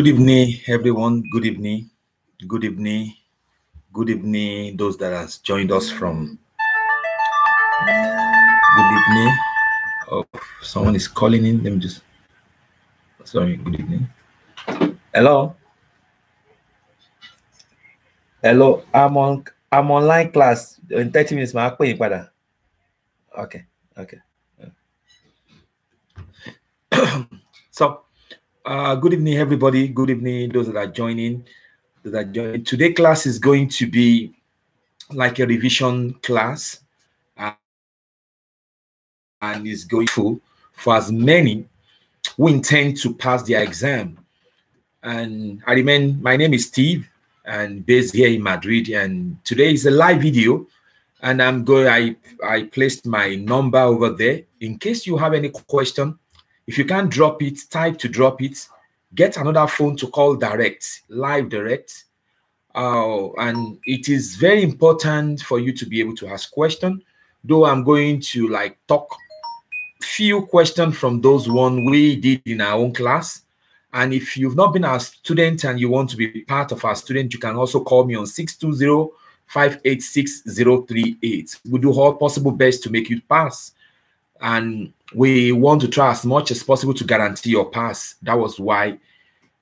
Good evening, everyone. Good evening. Good evening. Good evening, those that has joined us from. Good evening. Oh, someone is calling in. Let me just. Sorry. Good evening. Hello. Hello. I'm on. I'm online class. In 30 minutes, my. Okay. Okay. so, uh, good evening, everybody. Good evening, those that are joining. That joining. Today, class is going to be like a revision class, uh, and is going full for as many who intend to pass their exam. And I remain. My name is Steve, and based here in Madrid. And today is a live video, and I'm going. I I placed my number over there in case you have any question. If you can't drop it, type to drop it. Get another phone to call direct, live direct. Uh, and it is very important for you to be able to ask question. Though I'm going to like talk few questions from those one we did in our own class. And if you've not been a student and you want to be part of our student, you can also call me on 620 586 038. We do all possible best to make you pass. And we want to try as much as possible to guarantee your pass. That was why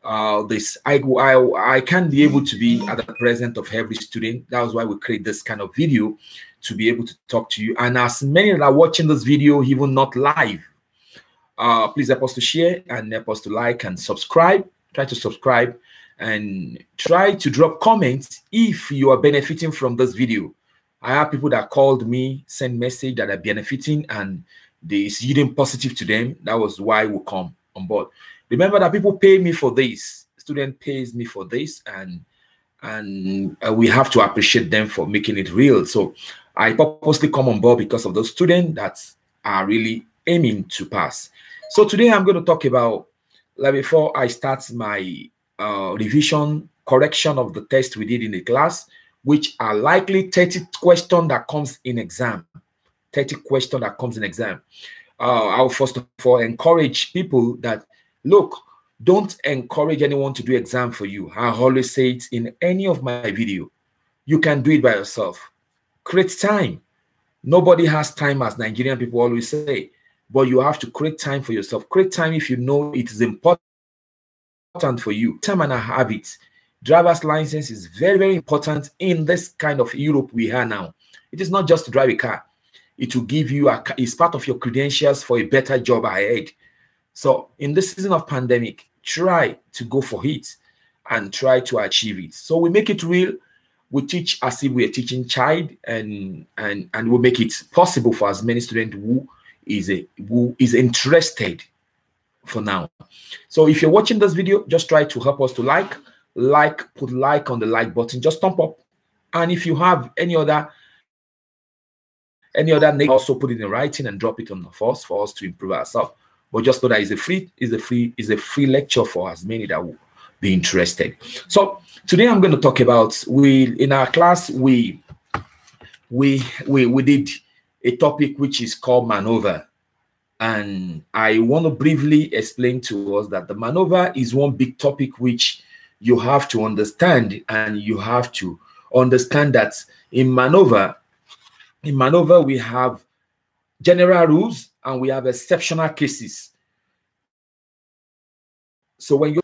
uh, this. I, I I can't be able to be at the present of every student. That was why we create this kind of video to be able to talk to you. And as many that are watching this video, even not live, uh, please help us to share and help us to like and subscribe. Try to subscribe and try to drop comments if you are benefiting from this video. I have people that called me, send message that are benefiting and they is yielding positive to them. That was why we come on board. Remember that people pay me for this. Student pays me for this, and and uh, we have to appreciate them for making it real. So I purposely come on board because of those students that are really aiming to pass. So today I'm going to talk about, like before I start my uh, revision correction of the test we did in the class, which are likely 30 question that comes in exam. 30 question that comes in exam. Uh, I'll first of all encourage people that look, don't encourage anyone to do exam for you. I always say it in any of my video. You can do it by yourself. Create time. Nobody has time, as Nigerian people always say, but you have to create time for yourself. Create time if you know it is important for you. Time and a habit. Driver's license is very, very important in this kind of Europe we have now. It is not just to drive a car. It will give you a, it's part of your credentials for a better job ahead. So in this season of pandemic, try to go for it and try to achieve it. So we make it real. We teach as if we're teaching child, and and and we make it possible for as many students who is a who is interested for now. So if you're watching this video, just try to help us to like, like, put like on the like button, just thump up. And if you have any other any other name, also put it in writing and drop it on the force for us to improve ourselves. But just know that is a free, is a free, is a free lecture for as many that will be interested. So today I'm going to talk about we in our class we we we we did a topic which is called maneuver. And I want to briefly explain to us that the maneuver is one big topic which you have to understand, and you have to understand that in maneuver, in maneuver, we have general rules and we have exceptional cases. So when you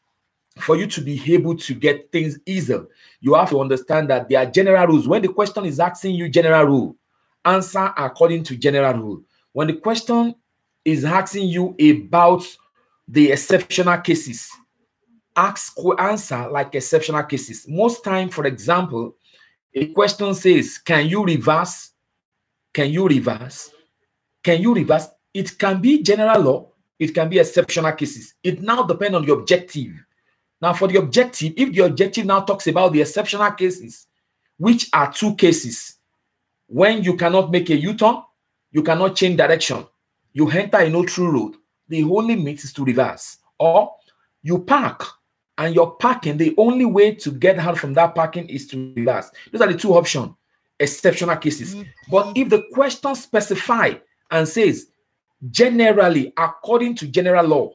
for you to be able to get things easier, you have to understand that there are general rules. When the question is asking you general rule, answer according to general rule. When the question is asking you about the exceptional cases, ask answer like exceptional cases. Most time, for example, a question says, "Can you reverse?" Can you reverse? Can you reverse? It can be general law. It can be exceptional cases. It now depends on the objective. Now, for the objective, if the objective now talks about the exceptional cases, which are two cases, when you cannot make a U-turn, you cannot change direction, you enter a no true road, the only means is to reverse. Or you park and you're parking, the only way to get out from that parking is to reverse. Those are the two options, exceptional cases. But if the question specify and says, generally, according to general law,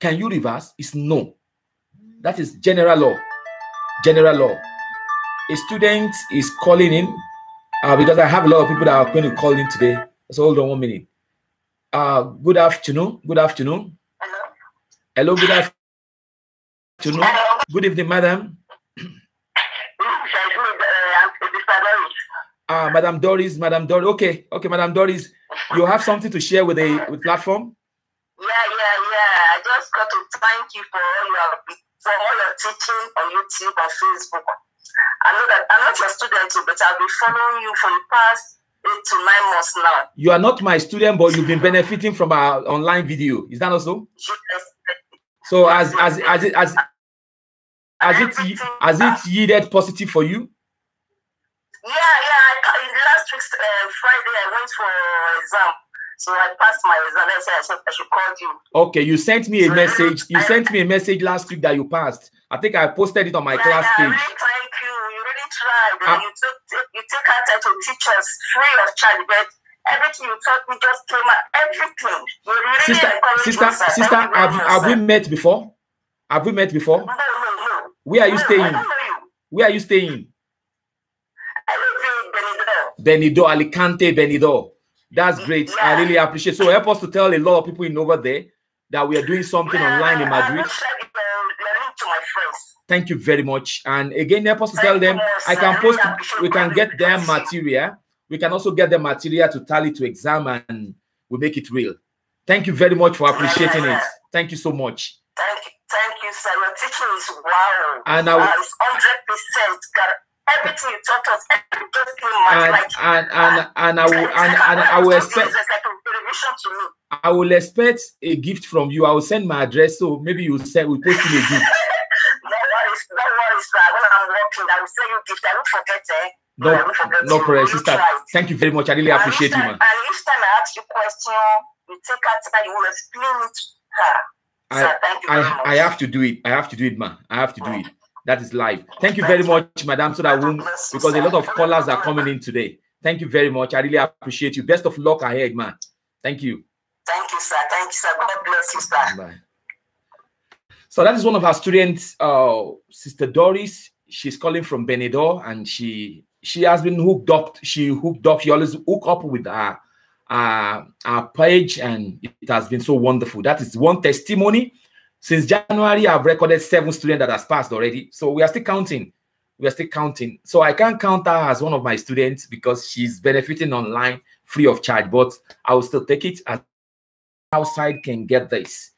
can you reverse? It's no. That is general law. General law. A student is calling in uh, because I have a lot of people that are going to call in today. So hold on one minute. Uh, good afternoon. Good afternoon. Hello. Hello. Good afternoon. Hello. Good evening, madam. Ah, Madam Doris. Madam Doris. Okay. Okay, Madam Doris. You have something to share with the with platform? Yeah, yeah, yeah. I just got to thank you for all your for all your teaching on YouTube and Facebook. I know that I'm not your student, too, but I've been following you for the past eight to nine months now. You are not my student, but you've been benefiting from our online video. Is that also? Yes. So as as as it as as it as it yielded positive for you? Yeah, yeah. I, last week uh, Friday, I went for exam, so I passed my exam. I said I, should call you. Okay, you sent me a message. You sent me a message last week that you passed. I think I posted it on my yeah, class yeah, page. really thank you. You really tried. Ah. you took you take out time to teach us free of charge, but everything you taught me just came out. Everything. You really Sister, sister, sister, have, have we met before? Have we met before? No, no, no. Where are you No, staying? don't know you. Where are you staying? I live in Benidorm. Benido, Alicante, Benido. That's great. I really appreciate. So help us to tell a lot of people in over there that we are doing something online in Madrid. will the, link to my Thank you very much. And again, help us to tell them I can post, we can get their material. We can also get the material to tally to exam and we make it real. Thank you very much for appreciating it. Thank you so much. Thank you, thank you, sir. Your teaching is wow. And I uh, it's hundred percent. Everything you taught us, everything And like and and and I will and, and I will expect a to me. I will expect a gift from you. I will send my address so maybe you will send we post you a gift. No worries, no worries, sir. When I'm working, I will send you a gift. I won't forget, eh? No, won't forget no problem, sister. try. Thank you very much. I really And appreciate each you, man. And each time I ask you question, you take out time, you will explain it to her. I- Sir, thank you very much. I I have to do it. I have to do it, man. I have to do it. That is live. Thank you very much, madam. So that won't because a lot of callers are coming in today. Thank you very much. I really appreciate you. Best of luck ahead, man. Thank you. Thank you, sir. Thank you, sir. God bless you, sir. Bye. So that is one of our students, uh, Sister Doris. She's calling from Benidorm, and she she has been hooked up. She hooked up. She always hook up with our our, our page, and it has been so wonderful. That is one testimony. Since January, I've recorded seven students that has passed already. So we are still counting. We are still counting. So I can't count her as one of my students because she's benefiting online free of charge. But I will still take it as outside can get this.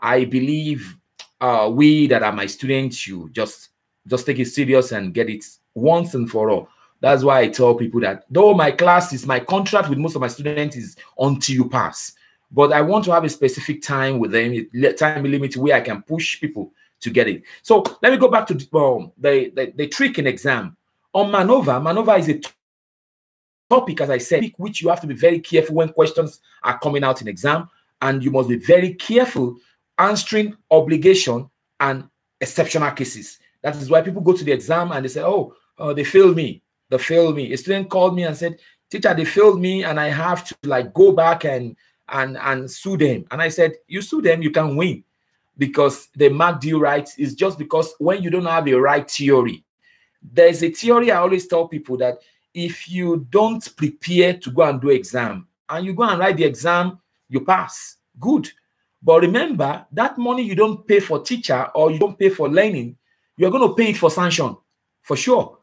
I believe uh, we that are my students, you just just take it serious and get it once and for all. That's why I tell people that though my class is my contract with most of my students is until you pass, but I want to have a specific time with them, time limit where I can push people to get it. So let me go back to the, um, the, the, the trick in exam. On maneuver, maneuver is a topic, as I said, which you have to be very careful when questions are coming out in exam, and you must be very careful answering obligation and exceptional cases. That is why people go to the exam and they say, "Oh, uh, they failed me. They failed me." A student called me and said, "Teacher, they failed me, and I have to like go back and and and sue them." And I said, "You sue them, you can win." because they marked you right is just because when you don't have a right theory, there's a theory I always tell people that if you don't prepare to go and do exam and you go and write the exam, you pass. Good. But remember that money you don't pay for teacher or you don't pay for learning, you're going to pay it for sanction for sure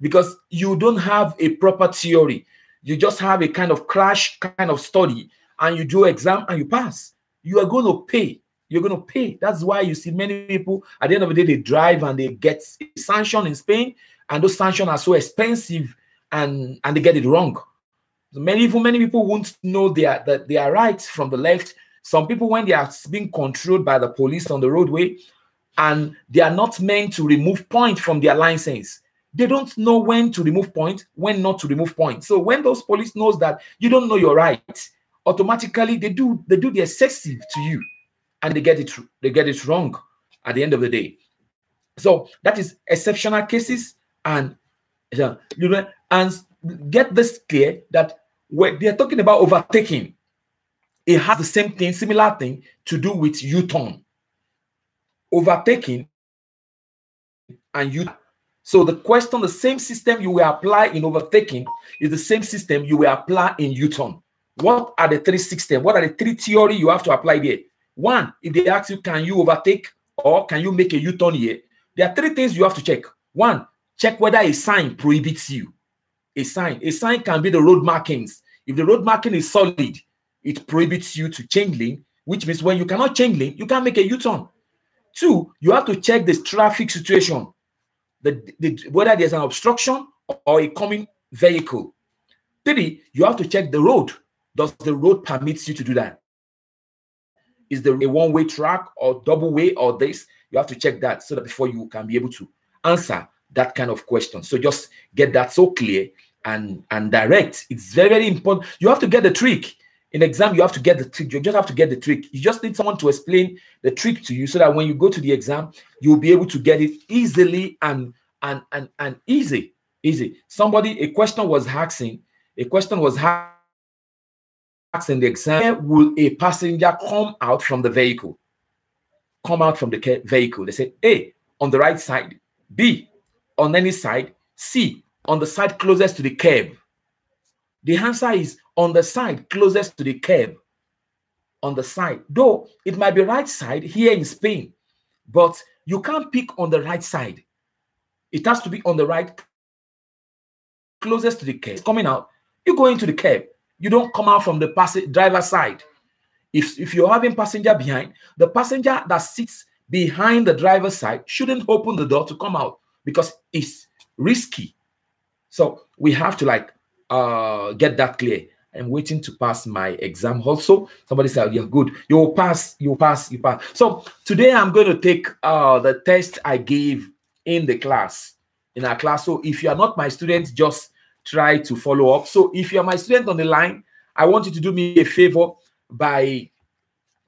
because you don't have a proper theory. You just have a kind of crash kind of study and you do exam and you pass. You are going to pay you're going to pay. That's why you see many people at the end of the day they drive and they get sanction in Spain, and those sanctions are so expensive and and they get it wrong. Many even many people won't know they are that they are right from the left. Some people when they are being controlled by the police on the roadway, and they are not meant to remove point from their license. They don't know when to remove point, when not to remove point. So when those police knows that you don't know your right, automatically they do they do the excessive to you and they get it they get it wrong at the end of the day. So that is exceptional cases, and you know, and get this clear that when they're talking about overtaking, it has the same thing, similar thing to do with U-turn. Overtaking and you So the question, the same system you will apply in overtaking is the same system you will apply in U-turn. What are the three systems? What are the three theory you have to apply there? One, if they ask you, can you overtake or can you make a U-turn here? There are three things you have to check. One, check whether a sign prohibits you. A sign. A sign can be the road markings. If the road marking is solid, it prohibits you to change lane, which means when you cannot change lane, you can't make a U-turn. Two, you have to check the traffic situation, the, the, whether there's an obstruction or a coming vehicle. Three, you have to check the road. Does the road permits you to do that? Is there a one-way track or double way or this? You have to check that so that before you can be able to answer that kind of question. So just get that so clear and and direct. It's very very important. You have to get the trick. In exam, you have to get the trick. You just have to get the trick. You just need someone to explain the trick to you so that when you go to the exam, you'll be able to get it easily and and and and easy. Easy. Somebody, a question was asking, a question was asking the exam, will a passenger come out from the vehicle? Come out from the vehicle. They say A on the right side, B on any side, C on the side closest to the curb. The answer is on the side closest to the curb. On the side, though it might be right side here in Spain, but you can't pick on the right side. It has to be on the right, closest to the curb. Coming out, you go into the curb. You don't come out from the passenger driver side. If, if you're having passenger behind, the passenger that sits behind the driver's side shouldn't open the door to come out because it's risky. So we have to like uh get that clear. I'm waiting to pass my exam also. Somebody said, You're good. You'll pass, you'll pass, you pass. So today I'm going to take uh the test I gave in the class, in our class. So if you are not my student, just try to follow up. So if you're my student on the line, I want you to do me a favor by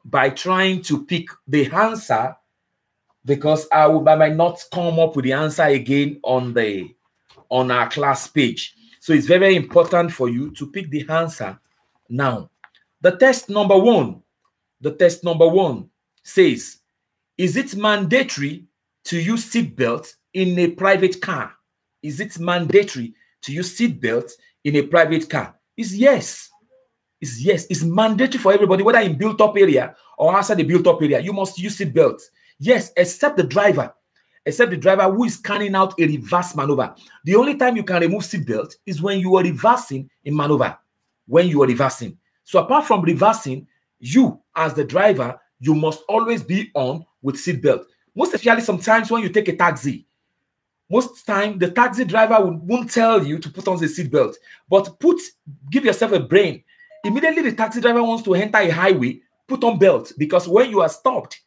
by trying to pick the answer because I, will, I might not come up with the answer again on the on our class page. So it's very important for you to pick the answer now. The test number one, the test number one says, is it mandatory to use seatbelt in a private car? Is it mandatory to use seatbelt in a private car? Is yes. Is yes. It's mandatory for everybody, whether in built-up area or outside the built-up area. You must use seatbelt. Yes, except the driver. Except the driver who is carrying out a reverse maneuver. The only time you can remove seatbelt is when you are reversing in maneuver. When you are reversing. So apart from reversing, you as the driver, you must always be on with seatbelt. Most especially sometimes when you take a taxi, most time the taxi driver won't tell you to put on the seatbelt, but put give yourself a brain. Immediately the taxi driver wants to enter a highway, put on belt because when you are stopped,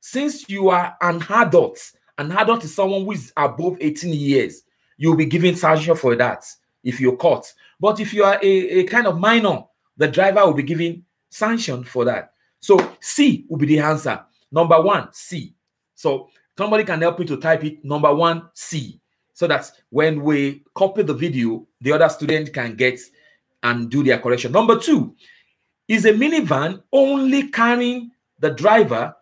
since you are an adult, an adult is someone who is above 18 years, you'll be given sanction for that if you're caught. But if you are a, a kind of minor, the driver will be given sanction for that. So C will be the answer. Number one, C. So somebody can help me to type it. Number one, C. So that when we copy the video, the other student can get and do their correction. Number two, is a minivan only carrying the driver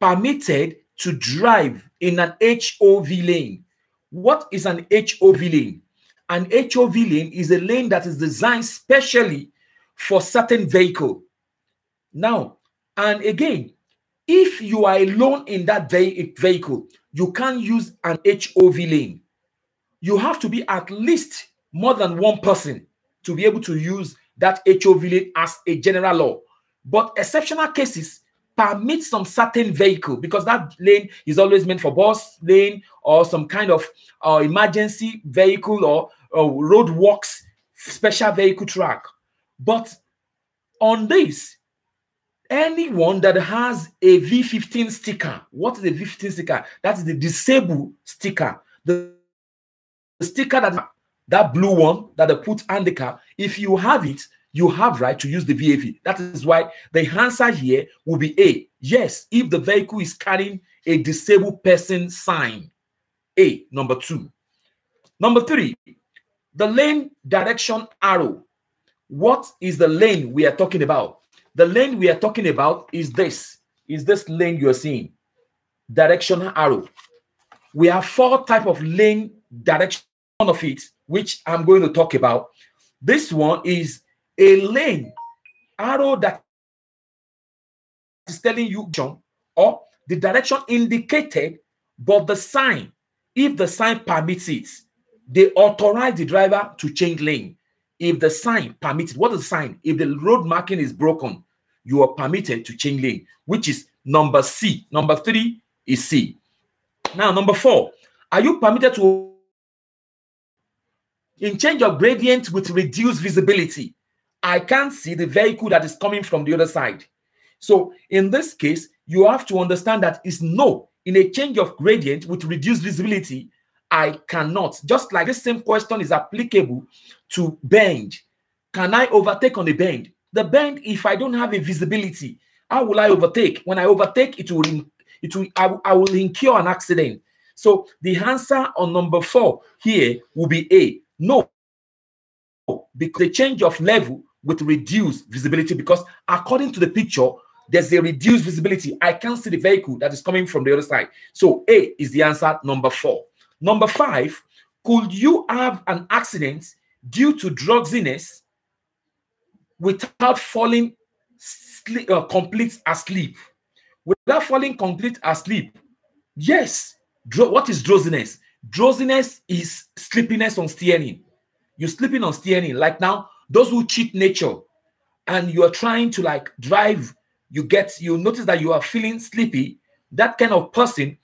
permitted to drive in an HOV lane. What is an HOV lane? An HOV lane is a lane that is designed specially for certain vehicle. Now, and again, if you are alone in that vehicle, you can't use an HOV lane. You have to be at least more than one person to be able to use that HOV lane as a general law. But exceptional cases, permit some certain vehicle because that lane is always meant for bus lane or some kind of uh, emergency vehicle or uh, road works special vehicle track. But on this, anyone that has a V15 sticker, what is a V15 sticker? That is the disabled sticker. The, the sticker that that blue one that they put on the car, if you have it, you have right to use the VAO. That is why the answer here will be A. Yes, if the vehicle is carrying a disabled person sign. A, number two. Number three, the lane direction arrow. What is the lane we are talking about? The lane we are talking about is this. Is this lane you're seeing? Direction arrow. We have four type of lane direction of it, which I'm going to talk about. This one is a lane arrow that is telling you jump or the direction indicated but the sign if the sign permits it they authorize the driver to change lane if the sign permits it what is the sign if the road marking is broken you are permitted to change lane which is number c number three is c now number four are you permitted to in change of gradient with reduced visibility I can't see the vehicle that is coming from the other side. So in this case, you have to understand that it's no. In a change of gradient with reduced visibility, I cannot. Just like the same question is applicable to bend. Can I overtake on a bend? The bend, if I don't have a visibility, how will I overtake? When I overtake, it will, it will, I, I will incur an accident. So the answer on number four here will be A. No, because the change of level with reduced visibility because according to the picture, there's a reduced visibility. I can't see the vehicle that is coming from the other side. So A is the answer number four. Number five, could you have an accident due to drowsiness without falling sleep, uh, complete asleep? Without falling complete asleep, Yes. Dro- what is drowsiness? Drowsiness is sleepiness on steering. You're sleeping on steering. Like now, those who cheat nature and you are trying to like drive, you get you notice that you are feeling sleepy. That kind of person,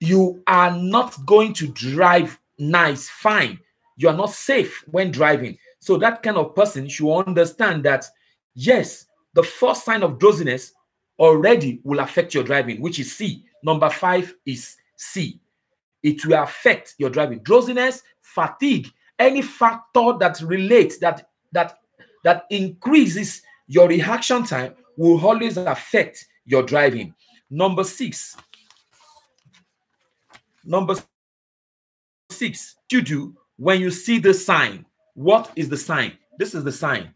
you are not going to drive nice, fine. You are not safe when driving. So that kind of person should understand that yes, the first sign of drowsiness already will affect your driving, which is C. Number five is C. It will affect your driving. Drowsiness, fatigue, any factor that relates that that that increases your reaction time will always affect your driving. Number six. Number six, you do when you see the sign. What is the sign? This is the sign.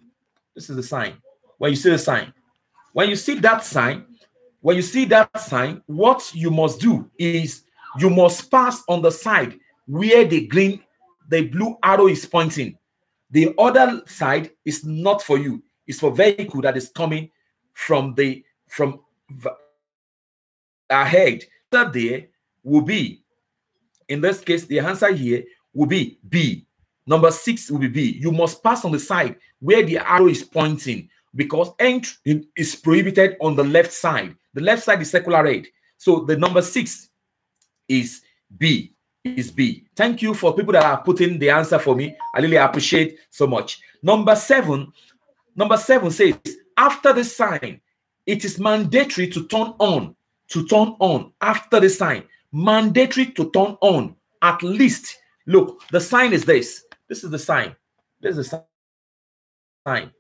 This is the sign. When you see the sign, when you see that sign, when you see that sign, what you must do is you must pass on the side where the green, the blue arrow is pointing. The other side is not for you. It's for vehicle that is coming from the from ahead. That there will be, in this case, the answer here will be B. Number six will be B. You must pass on the side where the arrow is pointing because entry is prohibited on the left side. The left side is secular red. So the number six is B. Is B. Thank you for people that are putting the answer for me. I really appreciate so much. Number seven, number seven says after the sign, it is mandatory to turn on, to turn on after the sign. Mandatory to turn on at least. Look, the sign is this. This is the sign. This is the sign.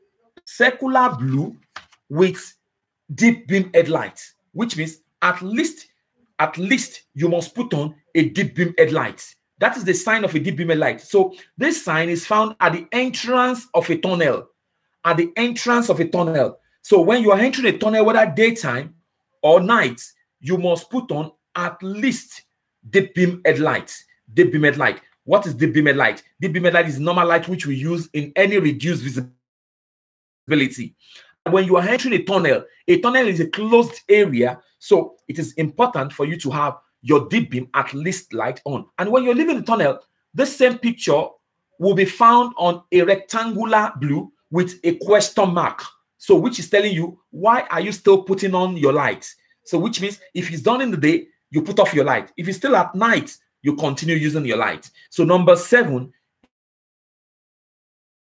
Circular blue with deep beam headlights, which means at least at least you must put on a deep beam headlight. That is the sign of a deep beam headlight. So this sign is found at the entrance of a tunnel. At the entrance of a tunnel. So when you are entering a tunnel, whether daytime or night, you must put on at least deep beam headlight. Deep beam headlight. What is deep beam light? Deep beam light is normal light which we use in any reduced visibility. When you are entering a tunnel, a tunnel is a closed area so it is important for you to have your deep beam at least light on. And when you're leaving the tunnel, this same picture will be found on a rectangular blue with a question mark. So which is telling you, why are you still putting on your light? So which means if it's done in the day, you put off your light. If it's still at night, you continue using your light. So number seven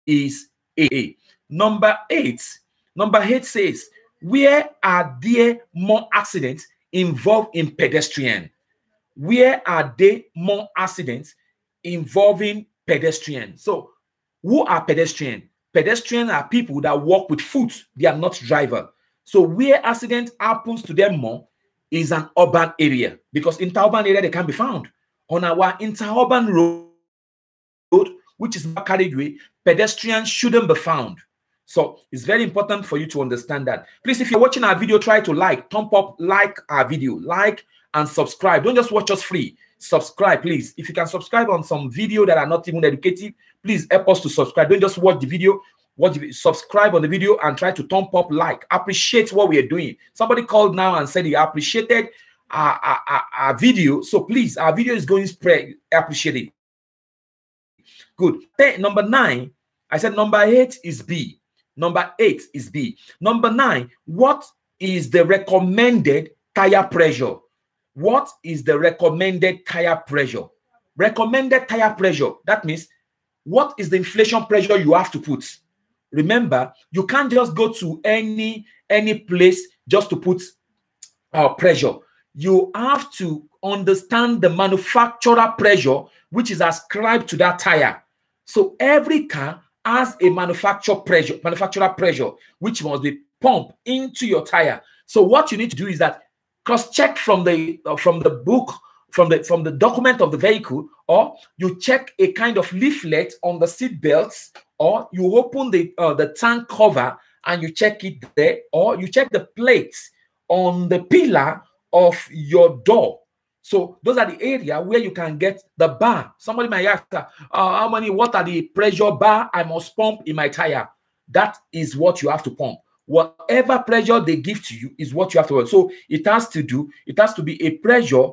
is A. Number eight, number eight says where are there more accidents involved in pedestrian? Where are there more accidents involving pedestrian? So, who are pedestrian? Pedestrian are people that walk with foot, they are not driver. So, where accident happens to them more is an urban area because interurban area they can be found. On our interurban road, which is a carriageway, pedestrians shouldn't be found. So it's very important for you to understand that. Please, if you're watching our video, try to like, thumb up, like our video, like and subscribe. Don't just watch us free. Subscribe, please. If you can subscribe on some video that are not even educative, please help us to subscribe. Don't just watch the video. Watch subscribe on the video and try to thumb up, like, appreciate what we are doing. Somebody called now and said he appreciated our, our, our video. So please, our video is going to spread. Appreciate it. Good. number nine. I said number eight is B. Number eight is B. Number nine, what is the recommended tire pressure? What is the recommended tire pressure? Recommended tire pressure. That means what is the inflation pressure you have to put? Remember, you can't just go to any any place just to put uh, pressure. You have to understand the manufacturer pressure, which is ascribed to that tire. So every car has a manufacturer pressure, manufacturer pressure, which must be pumped into your tire. So what you need to do is that cross-check from the uh, from the book, from the from the document of the vehicle, or you check a kind of leaflet on the seat belts, or you open the uh, the tank cover and you check it there, or you check the plates on the pillar of your door so those are the area where you can get the bar. Somebody might ask, uh, how many, what are the pressure bar I must pump in my tire? That is what you have to pump. Whatever pressure they give to you is what you have to work. So it has to do, it has to be a pressure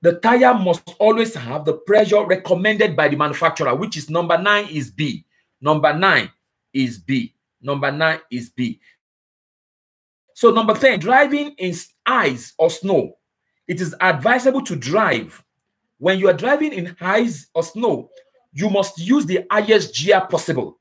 the tire must always have the pressure recommended by the manufacturer, which is number nine is B. Number nine is B. Number nine is B. So number 10, driving in ice or snow. It is advisable to drive. When you are driving in ice or snow, you must use the highest gear possible.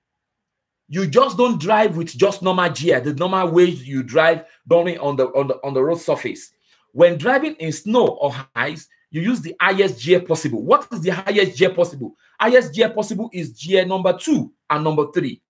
You just don't drive with just normal gear, the normal way you drive during on the on the on the road surface. When driving in snow or ice, you use the highest gear possible. What is the highest gear possible? Highest gear possible is gear number two and number three.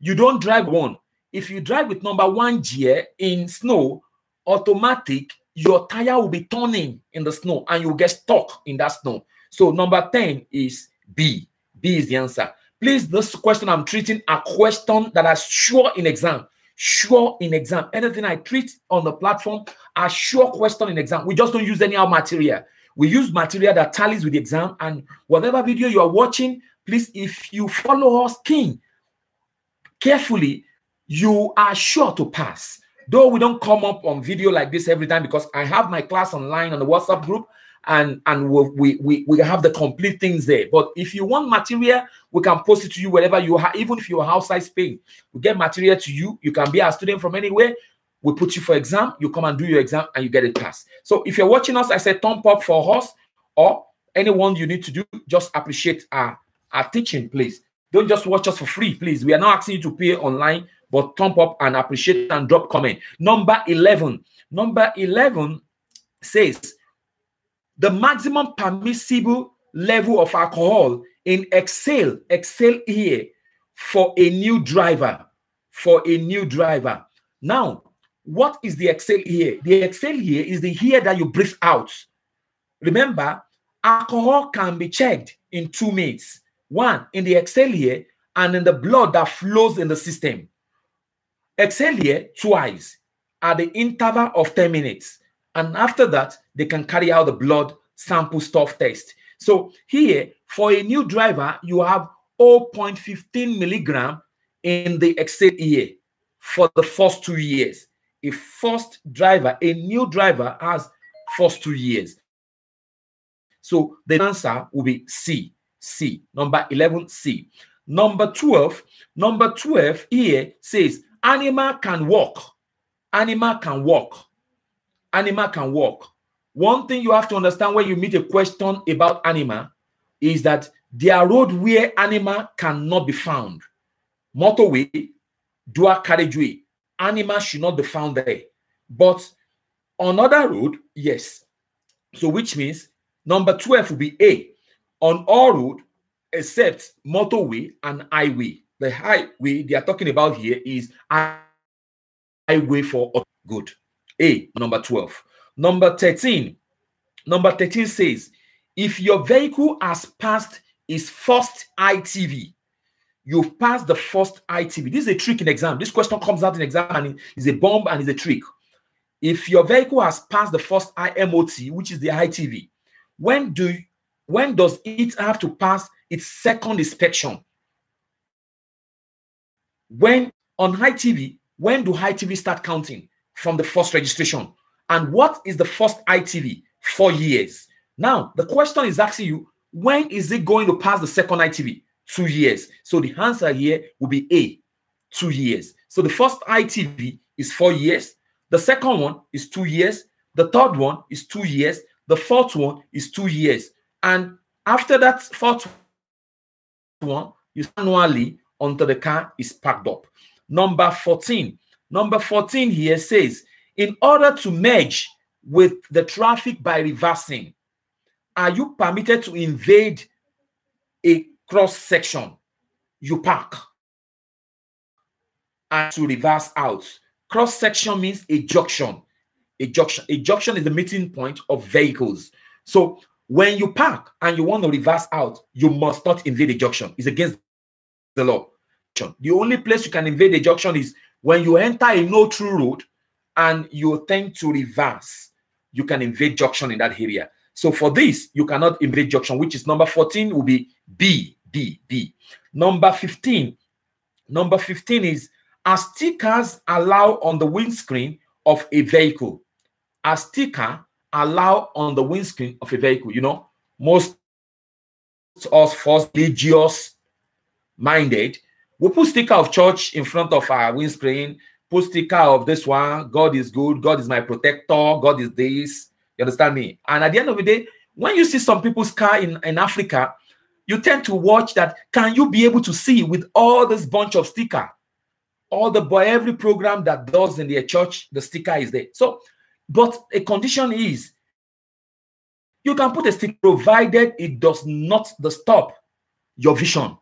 You don't drive one. If you drive with number one gear in snow, automatic, your tire will be turning in the snow and you'll get stuck in that snow. So number 10 is B. B is the answer. Please, this question I'm treating a question that are sure in exam. Sure in exam. Anything I treat on the platform are sure question in exam. We just don't use any other material. We use material that tallies with the exam. And whatever video you are watching, please, if you follow us keen carefully, you are sure to pass. Though we don't come up on video like this every time because I have my class online on the WhatsApp group and and we we we have the complete things there. But if you want material, we can post it to you wherever you are, even if you're outside Spain. We get material to you. You can be a student from anywhere. We put you for exam. You come and do your exam and you get it passed. So if you're watching us, I said thumb up for us or anyone you need to do. Just appreciate our our teaching, please. Don't just watch us for free, please. We are not asking you to pay online, but thumb up and appreciate and drop comment. Number 11. Number 11 says the maximum permissible level of alcohol in exhaled, exhaled air for a new driver, for a new driver. Now, what is the exhaled air? The exhaled air is the here that you breathe out. Remember, alcohol can be checked in two minutes. One, in the exhaled air and in the blood that flows in the system. Exhaled air twice at the interval of 10 minutes. And after that, they can carry out the blood sample stuff test. So here, for a new driver, you have 0.15 milligram in the exhaled air for the first two years. A first driver, a new driver has first two years. So the answer will be C. C. Number 11, C. Number 12, number 12 here says animal can walk. Animal can walk. Animal can walk. One thing you have to understand when you meet a question about animal is that there are road where animal cannot be found. Motorway, dual carriageway, animal should not be found there. But on other road, yes. So which means number 12 will be A on all road except motorway and highway. The highway they are talking about here is highway for good. A number 12. Number 13. Number 13 says if your vehicle has passed its first ITV, you've passed the first ITV. This is a trick in exam. This question comes out in exam and is a bomb and is a trick. If your vehicle has passed the first IMOT, which is the ITV, when do when does it have to pass its second inspection? When on ITV, when do ITV start counting from the first registration? And what is the first ITV? Four years. Now, the question is asking you, when is it going to pass the second ITV? Two years. So the answer here will be A, two years. So the first ITV is four years. The second one is two years. The third one is two years. The fourth one is two years. And after that fourth one, you annually until the car is packed up. Number 14. Number 14 here says, in order to merge with the traffic by reversing, are you permitted to invade a cross section? You park and to reverse out. Cross section means a junction. A junction. A junction is the meeting point of vehicles. So when you park and you want to reverse out, you must not invade a junction. It's against the law. The only place you can invade the junction is when you enter a no through road and you tend to reverse. You can invade junction in that area. So for this, you cannot invade junction, which is number 14 will be B, B, B. Number 15. Number 15 is as stickers allow on the windscreen of a vehicle. A sticker allow on the windscreen of a vehicle. You know, most us first religious minded, we put sticker of church in front of our windscreen, put sticker of this one, God is good, God is my protector, God is this. You understand me? And at the end of the day, when you see some people's car in, in Africa, you tend to watch that. Can you be able to see with all this bunch of sticker? All the boy, every program that does in their church, the sticker is there. So, but a condition is you can put a sticker provided it does not the stop your vision.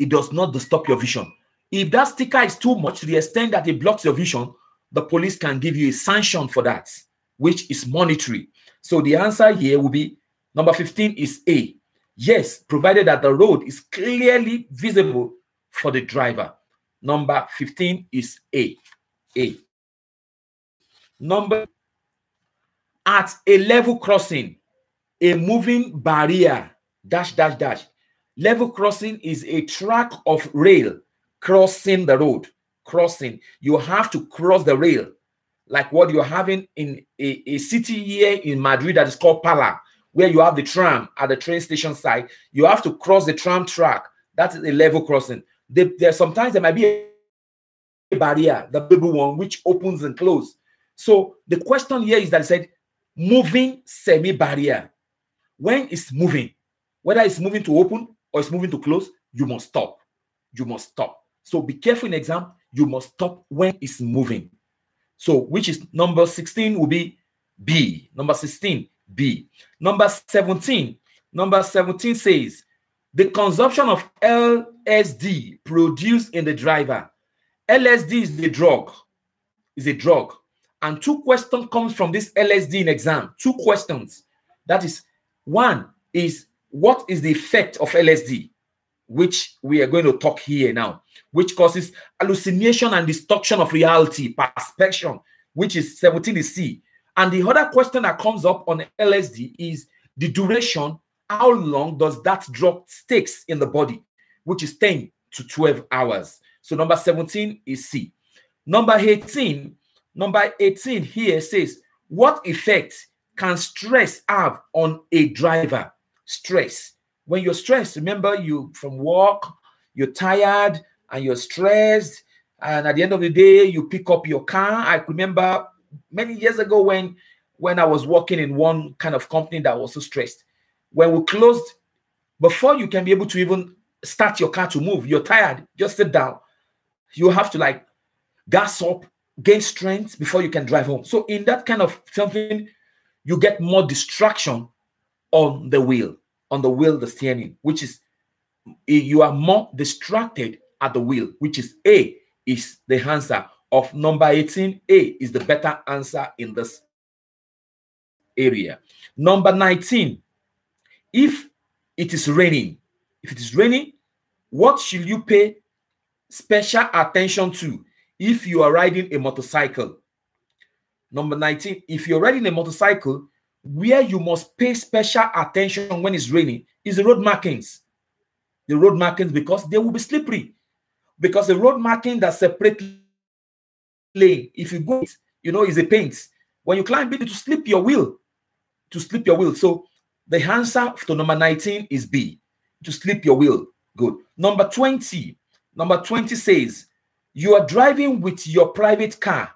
It does not stop your vision. If that sticker is too much to the extent that it blocks your vision, the police can give you a sanction for that, which is monetary. So the answer here will be number 15 is A. Yes, provided that the road is clearly visible for the driver. Number 15 is A. A. Number at a level crossing, a moving barrier, dash, dash, dash. Level crossing is a track of rail crossing the road. Crossing. You have to cross the rail, like what you're having in a, a city here in Madrid that is called Parla, where you have the tram at the train station side. You have to cross the tram track. That is a level crossing. There, there sometimes there might be a barrier, the baby one, which opens and closes. So the question here is that I said moving semi barrier. When it's moving, whether it's moving to open or it's moving to close, you must stop. You must stop. So be careful in exam. You must stop when it's moving. So which is number 16 will be B. Number 16, B. Number 17. Number 17 says the consumption of LSD produced in the driver. LSD is the drug. Is a drug. And two questions comes from this LSD in exam. Two questions. That is one is what is the effect of LSD, which we are going to talk here now, which causes hallucination and distortion of reality, perception, which is 17 is C. And the other question that comes up on LSD is the duration. How long does that drug stakes in the body, which is 10 to 12 hours. So number 17 is C. Number 18, number 18 here says, what effect can stress have on a driver? Stress. When you're stressed, remember you from work, you're tired and you're stressed, and at the end of the day, you pick up your car. I remember many years ago when when I was working in one kind of company that was so stressed. When we closed, before you can be able to even start your car to move, you're tired, just sit down. You have to like gas up, gain strength before you can drive home. So in that kind of something, you get more distraction on the wheel, on the wheel, the steering, which is eh, you are more distracted at the wheel, which is A is the answer of number 18. A is the better answer in this area. Number 19, if it is raining, if it is raining, what should you pay special attention to if you are riding a motorcycle? Number 19, if you're riding a motorcycle, where you must pay special attention when it's raining is the road markings. The road markings because they will be slippery. Because the road marking that separate lane, if you go, you know, is a paint. When you climb it, to slip your wheel, to slip your wheel. So the answer to number 19 is B, to slip your wheel. Good. Number 20, number 20 says, you are driving with your private car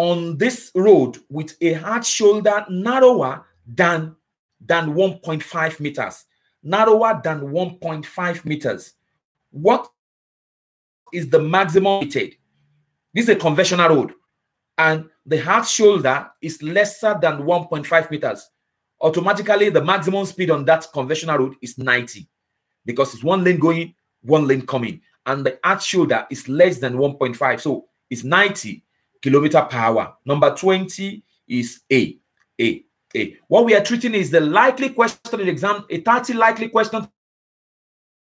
on this road with a hard shoulder narrower than than 1.5 meters. Narrower than 1.5 meters. What is the maximum rated? This is a conventional road and the hard shoulder is lesser than 1.5 meters. Automatically the maximum speed on that conventional road is 90 because it's one lane going one lane coming and the hard shoulder is less than 1.5 so it's 90 kilometer per hour. Number 20 is A. A. A. What we are treating is the likely question in exam, a 30 likely question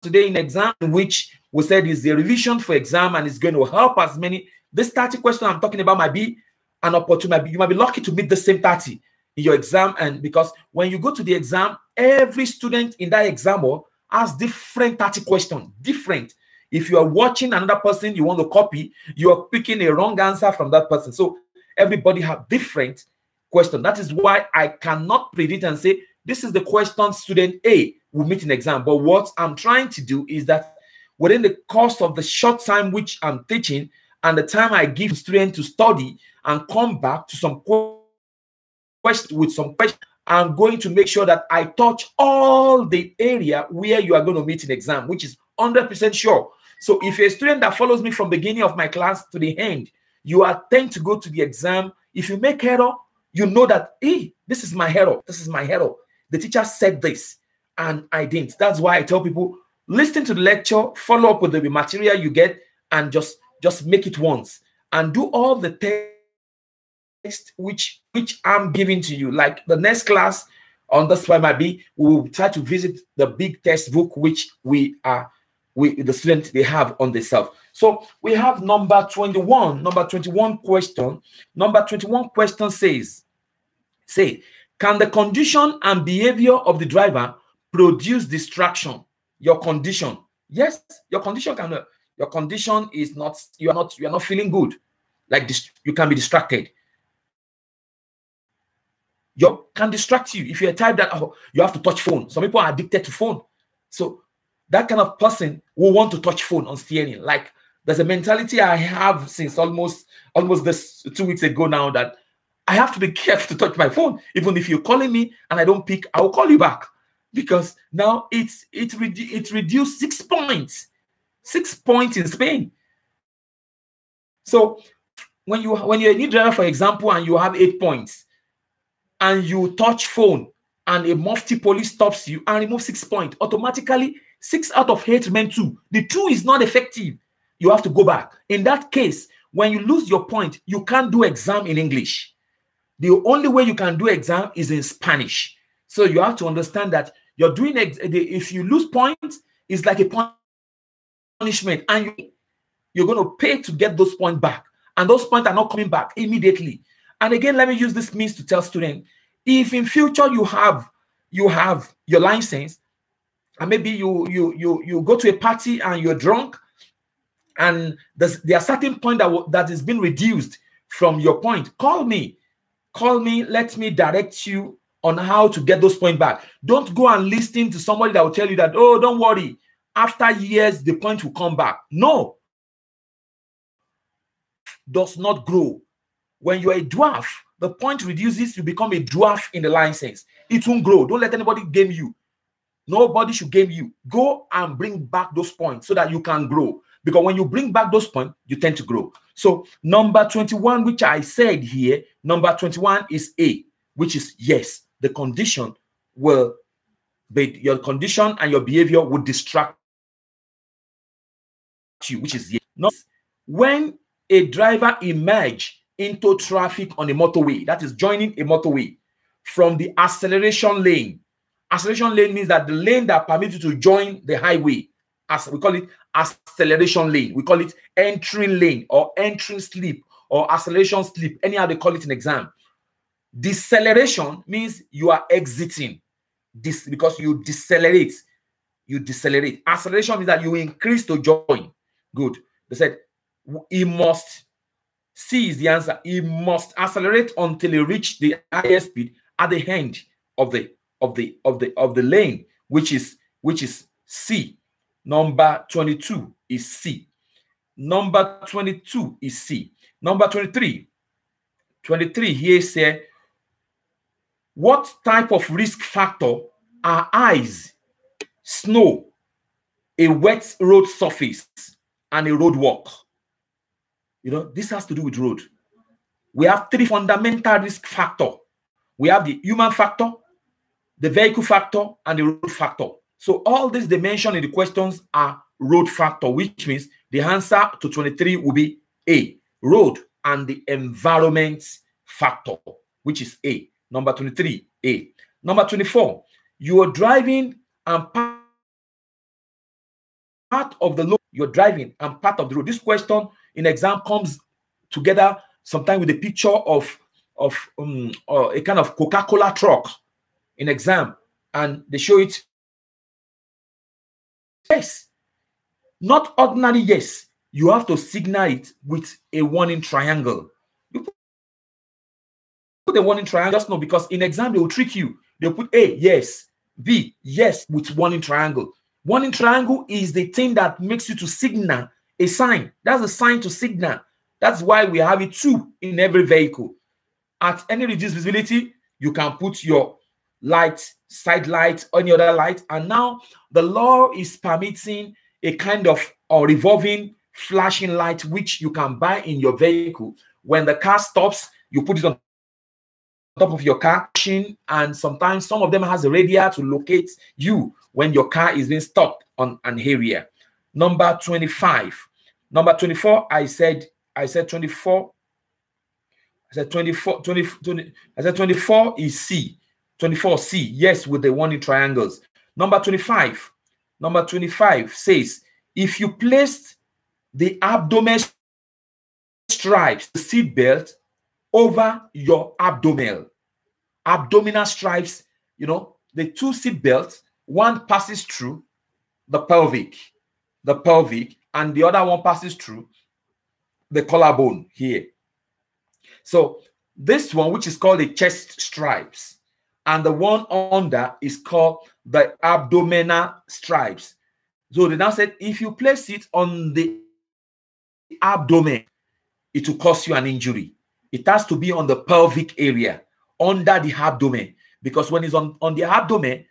today in exam, which we said is the revision for exam and is going to help as many. This 30 question I'm talking about might be an opportunity. You might be lucky to meet the same 30 in your exam. And because when you go to the exam, every student in that exam has different 30 questions, different. If you are watching another person you want to copy, you are picking a wrong answer from that person. So everybody have different question. That is why I cannot predict and say this is the question student A will meet in exam. But what I'm trying to do is that within the course of the short time which I'm teaching and the time I give student to study and come back to some question with some question, I'm going to make sure that I touch all the area where you are going to meet in exam, which is 100% sure. So if you're a student that follows me from beginning of my class to the end, you are tend to go to the exam. If you make error, you know that, hey, this is my error. This is my error. The teacher said this and I didn't. That's why I tell people, listen to the lecture, follow up with the material you get and just, just make it once and do all the text which, which I'm giving to you. Like the next class on this one might be, we will try to visit the big textbook which we are we the student they have on themselves. So we have number 21. Number 21 question. Number 21 question says, say, can the condition and behavior of the driver produce distraction? Your condition. Yes, your condition can your condition is not you are not you are not feeling good. Like this, you can be distracted. You can distract you if you're a type that oh, you have to touch phone. Some people are addicted to phone. So that kind of person will want to touch phone on steering. Like there's a mentality I have since almost almost this two weeks ago now that I have to be careful to touch my phone. Even if you're calling me and I don't pick, I will call you back because now it's it redu- it reduced six points, six points in Spain. So when you when you're a new driver, for example, and you have eight points, and you touch phone, and a mufti police stops you and remove six points, automatically Six out of eight remain two. The two is not effective. You have to go back. In that case, when you lose your point, you can't do exam in English. The only way you can do exam is in Spanish. So you have to understand that you're doing if you lose points, it's like a punishment, and you're going to pay to get those points back. And those points are not coming back immediately. And again, let me use this means to tell students if in future you have you have your license and maybe you you you you go to a party and you're drunk and there's there are certain point that that is being reduced from your point. Call me. Call me. Let me direct you on how to get those points back. Don't go and listen to somebody that will tell you that oh don't worry. After years the point will come back. No. Does not grow. When you're a dwarf the point reduces you become a dwarf in the license it won't grow. Don't let anybody game you Nobody should game you. Go and bring back those points so that you can grow. Because when you bring back those points, you tend to grow. So, number 21, which I said here, number 21 is A, which is yes, the condition will be your condition and your behavior would distract you, which is yes. When a driver emerge into traffic on a motorway, that is joining a motorway from the acceleration lane Acceleration lane means that the lane that permits you to join the highway, as we call it acceleration lane. We call it entry lane or entry slip or acceleration slip, anyhow they call it in exam. Deceleration means you are exiting this because you decelerate. You decelerate. Acceleration means that you increase to join. Good. They said he must. C is the answer. He must accelerate until he reach the highest speed at the end of the of the of the of the lane, which is which is C. Number 22 is C. Number 22 is C. Number 23. 23 here say what type of risk factor are ice, snow, a wet road surface, and a road walk? You know, this has to do with road. We have three fundamental risk factor. We have the human factor, the vehicle factor, and the road factor. So all these dimensions in the questions are road factor, which means the answer to 23 will be A, road and the environment factor, which is A. Number 23, A. Number 24, you are driving and part of the road, you're driving and part of the road. This question in exam comes together sometimes with a picture of, of um, uh, a kind of Coca-Cola truck in exam and they show it yes not ordinary yes you have to signal it with a warning triangle you put a warning triangle, just know because in exam they will trick you. They'll put A, yes, B, yes, with warning triangle. Warning triangle is the thing that makes you to signal a sign. That's a sign to signal. That's why we have it two in every vehicle. At any reduced visibility, you can put your light, side light, any other light. And now the law is permitting a kind of a revolving flashing light which you can buy in your vehicle. When the car stops, you put it on top of your car and sometimes some of them has a radar to locate you when your car is being stopped on an area. Number 25. Number 24, I said, I said 24. I said 24, 20, 20 I said 24 is C. 24 C, yes, with the warning triangles. Number 25. Number 25 says, if you placed the abdomen stripes, the seat belt, over your abdomen, abdominal stripes, you know, the two seat belts, one passes through the pelvic, the pelvic, and the other one passes through the collarbone here. So this one, which is called the chest stripes, and the one under is called the abdominal stripes. So they now said if you place it on the abdomen, it will cause you an injury. It has to be on the pelvic area, under the abdomen, because when it's on, on the abdomen,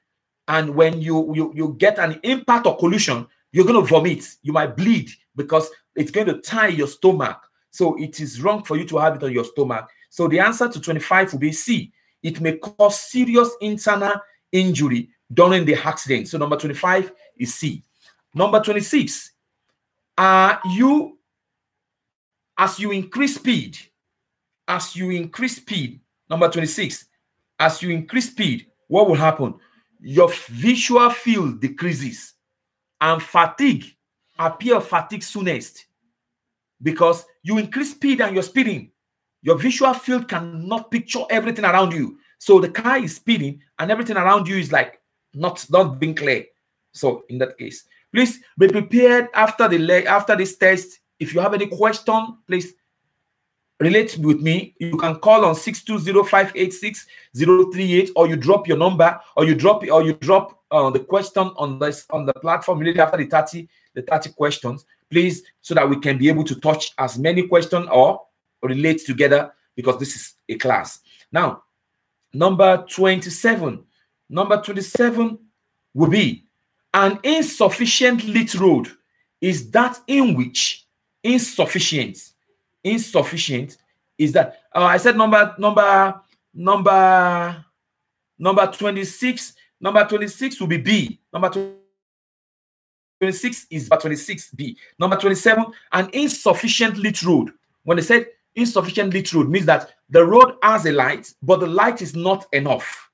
and when you, you you get an impact or collision, you're going to vomit. You might bleed because it's going to tie your stomach. So it is wrong for you to have it on your stomach. So the answer to 25 will be C. It may cause serious internal injury during the accident. So number 25 is C. Number 26, are you, as you increase speed, as you increase speed, number 26, as you increase speed, what will happen? Your visual field decreases and fatigue appear fatigue soonest because you increase speed and you're speeding your visual field cannot picture everything around you. So the car is speeding and everything around you is like not not being clear. So in that case please be prepared after the leg after this test. If you have any question please relate with me. You can call on 620-586-038 or you drop your number or you drop or you drop uh, the question on this on the platform immediately after the 30 the 30 questions please so that we can be able to touch as many questions or relate together because this is a class. Now number 27 number 27 will be an insufficient lit road is that in which insufficient insufficient is that uh, i said number number number number 26 number 26 will be b. Number 26 is 26b number 27 an insufficient lit road. When they said insufficient lit road means that the road has a light but the light is not enough.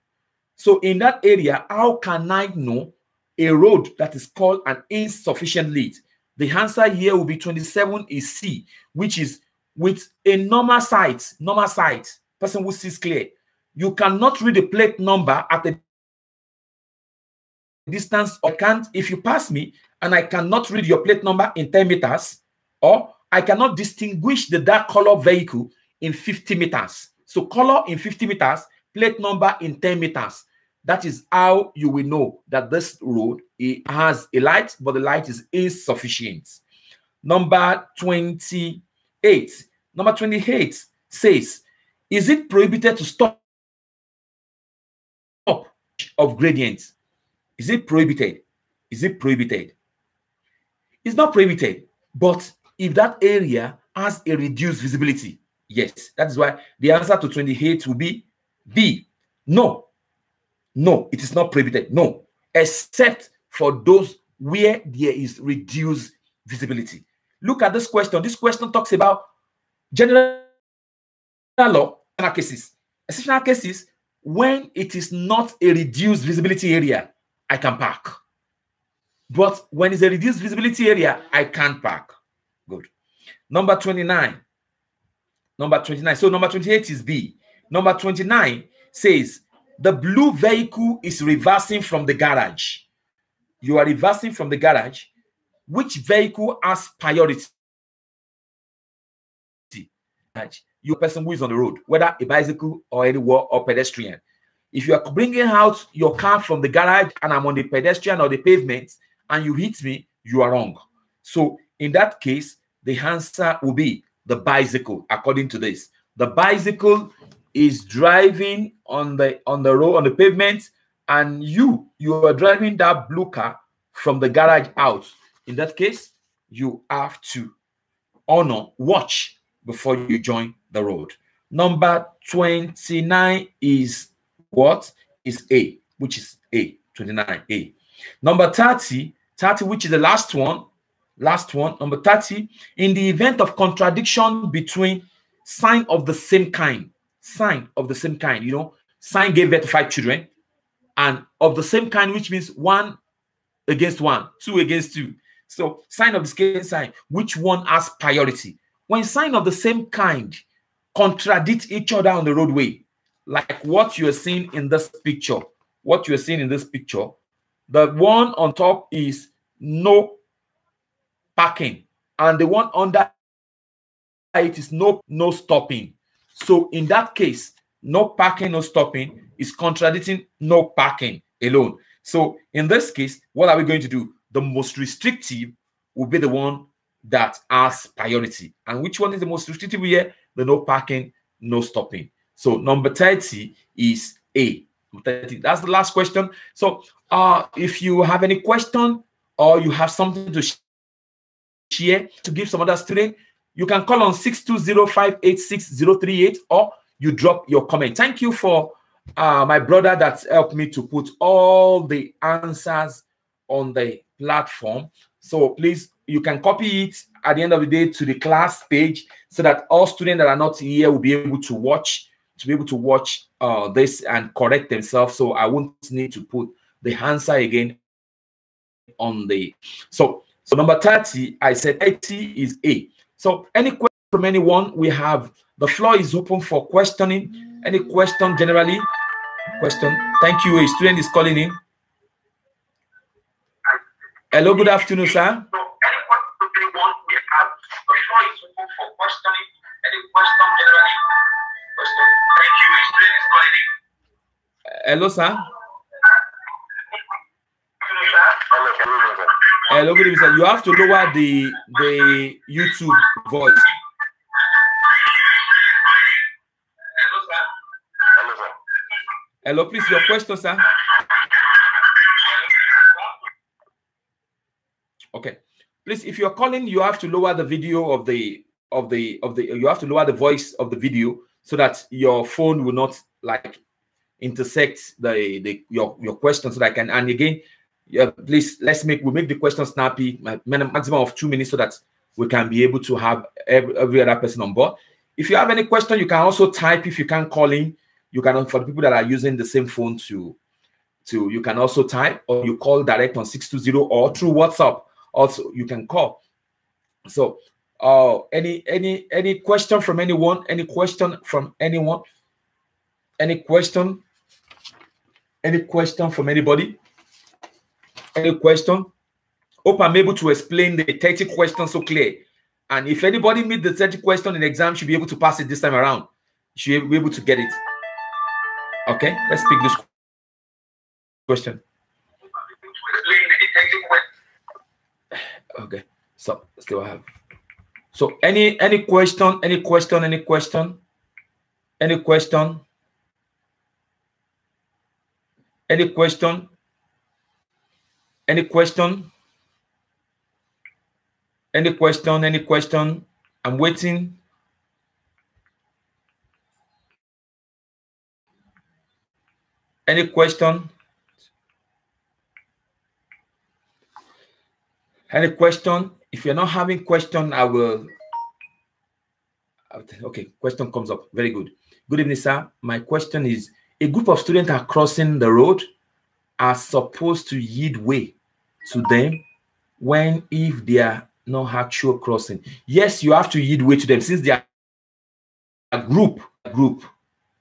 So in that area how can i know a road that is called an insufficient lit the answer here will be 27 is c which is with a normal sight, normal sight, person who sees clear, you cannot read the plate number at a distance or can't if you pass me and I cannot read your plate number in 10 meters or I cannot distinguish the dark color vehicle in 50 meters. So color in 50 meters, plate number in 10 meters. That is how you will know that this road it has a light, but the light is insufficient. Number 28. Number 28 says, Is it prohibited to stop of gradients? Is it prohibited? Is it prohibited? It's not prohibited, but if that area has a reduced visibility, yes, that is why the answer to 28 will be B. No, no, it is not prohibited. No, except for those where there is reduced visibility. Look at this question. This question talks about general law cases. Exceptional cases, when it is not a reduced visibility area, I can park. But when it's a reduced visibility area, I can't park. Good. Number 29. Number 29. So number 28 is B. Number 29 says the blue vehicle is reversing from the garage. You are reversing from the garage. Which vehicle has priority? you person who is on the road, whether a bicycle or any or pedestrian. If you are bringing out your car from the garage and I'm on the pedestrian or the pavement and you hit me, you are wrong. So in that case, the answer will be the bicycle, according to this. The bicycle is driving on the on the road on the pavement, and you you are driving that blue car from the garage out. In that case, you have to honor, watch before you join the road. Number 29 is what? Is A, which is A, 29A. Number 30, 30, which is the last one, last one, number 30, in the event of contradiction between sign of the same kind, sign of the same kind, you know, sign gave birth to five children, and of the same kind, which means one against one, two against two. So sign of the same sign, which one has priority? When sign of the same kind contradict each other on the roadway, like what you are seeing in this picture, what you are seeing in this picture, the one on top is no parking, and the one under it is no no stopping. So in that case, no parking, no stopping is contradicting no parking alone. So in this case, what are we going to do? The most restrictive will be the one that has priority. And which one is the most restrictive here? The no parking, no stopping. So number 30 is A. 30. That's the last question. So uh, if you have any question or you have something to share to give some other student, you can call on 620-586-038 or you drop your comment. Thank you for uh, my brother that helped me to put all the answers on the platform. So please, you can copy it at the end of the day to the class page so that all students that are not here will be able to watch, to be able to watch uh, this and correct themselves. So I won't need to put the answer again on the so so number 30 i said 80 is a so any question from anyone we have the floor is open for questioning any question generally question thank you a student is calling in hello good afternoon sir So any question they want, we have the floor is open for questioning. Any question generally? Question. Thank you. A student is calling in. hello sir Hello, sir. hello good evening sir you have to lower the the youtube voice. Hello please your question sir. Okay. Please if you're calling you have to lower the video of the of the of the you have to lower the voice of the video so that your phone will not like intersect the the your your question so that I can and again yeah please let's make we make the question snappy ma- maximum of two minutes so that we can be able to have every, every other person on board. If you have any question you can also type. If you can't call in you can for the people that are using the same phone to to you can also type or you call direct on 620 or through whatsapp. Also you can call. So uh any any any question from anyone? Any question from anyone? Any question? Any question from anybody any question hope i'm able to explain the 30 questions so clear. And if anybody meet the 30 question in exam should be able to pass it this time around. Should be able to get it. Okay let's pick this question. Okay so still have. So any any question any question any question? Any question? Any question any question any question any question i'm waiting any question Any question? If you're not having question, I will. Okay, question comes up. Very good. Good evening, sir. My question is: A group of students are crossing the road, are supposed to yield way to them when if they are not actual crossing. Yes, you have to yield way to them since they are a group. a Group.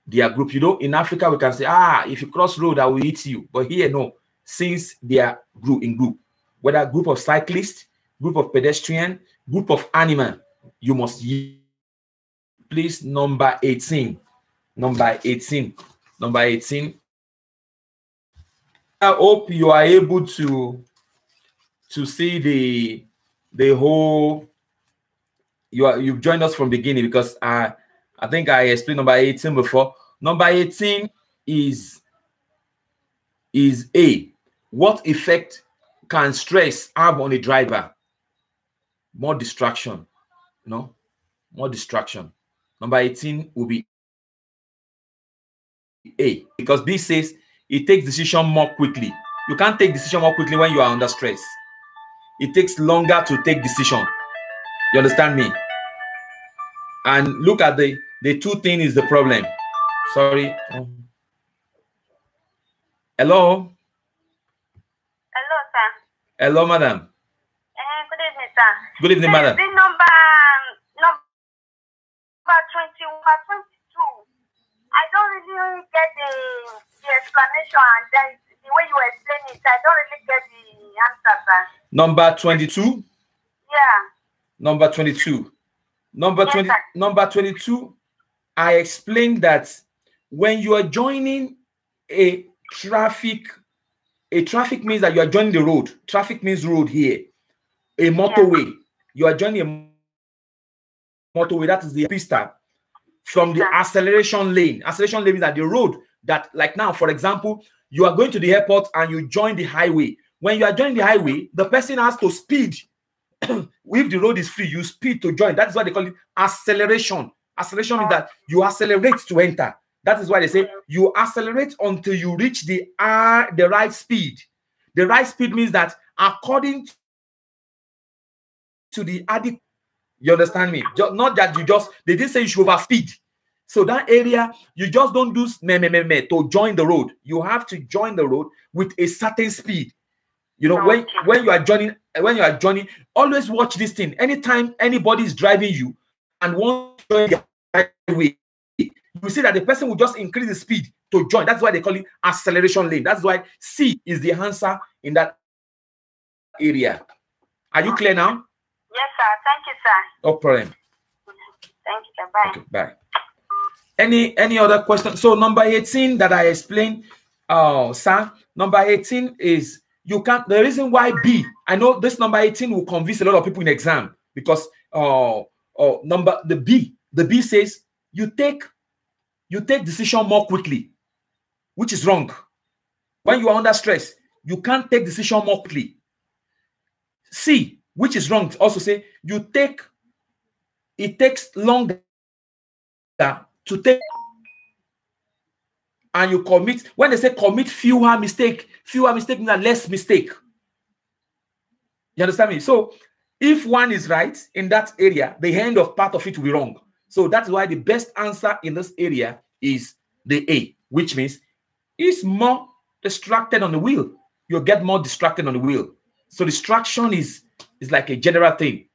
They are group. You know, in Africa we can say, ah, if you cross road, I will hit you. But here, no. Since they are group in group whether group of cyclists, group of pedestrian, group of animal, you must yield please number 18 number 18 number 18 i hope you are able to to see the the whole you are you've joined us from beginning because i i think i explained number 18 before. Number 18 is is a. What effect can stress have on a driver? More distraction you know more distraction. Number 18 will be a because b says it takes decision more quickly. You can't take decision more quickly when you are under stress it takes longer to take decision you understand me and look at the the two thing is the problem sorry hello Hello, sir. hello madam Uh, good evening, sir. good evening madam The number number twenty one twenty two. I don't really get the the explanation and then the way you explain it. I don't really get the number 22 Yeah. number 22 number Yes, 20 sir. number 22 i explained that when you are joining a traffic a traffic means that you are joining the road. Traffic means road here. A motorway. You are joining a motorway. That is the pista. From the acceleration lane. Acceleration lane is that the road that like now for example you are going to the airport and you join the highway when you are joining the highway the person has to speed if the road is free, you speed to join. That is why they call it acceleration. Acceleration is that you accelerate to enter. That is why they say you accelerate until you reach the uh, the right speed. The right speed means that according to the adequate, you understand me? Ju- Not that you just they didn't say you should over speed. So that area, you just don't do me, me, me, me to join the road. You have to join the road with a certain speed. You know, when when you are joining, when you are joining, always watch this thing. Anytime anybody is driving you and wants to join the highway, you see that the person will just increase the speed to join. That's why they call it acceleration lane. That's why C is the answer in that area. Are you clear now? Yes, sir. Thank you, sir. No problem. Thank you. sir. Bye. Okay, bye. Any any other question? So number 18 that I explained, uh, sir, number 18 is you can't the reason why B, I know this number 18 will convince a lot of people in exam because uh, uh number the B, the B says you take you take decision more quickly, which is wrong. When you are under stress, you can't take decision more quickly. C, which is wrong, also say you take it takes longer to take and you commit when they say commit fewer mistake fewer mistake means less mistake. You understand me? So if one is right in that area the end of part of it will be wrong. So that's why the best answer in this area is the a which means it's more distracted on the wheel. You'll get more distracted on the wheel. So distraction is is like a general thing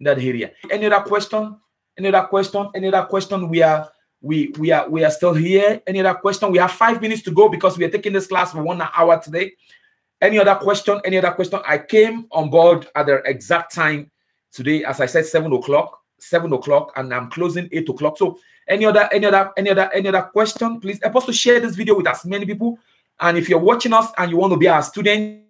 in that area. Any other question? Any other question? Any other question? We are we we are we are still here. Any other question? We have five minutes to go because we are taking this class for one hour today. Any other question? Any other question? I came on board at the exact time today. As i said seven o'clock seven o'clock and i'm closing eight o'clock. So any other any other any other any other question? Please help us to share this video with as many people. And if you're watching us and you want to be our student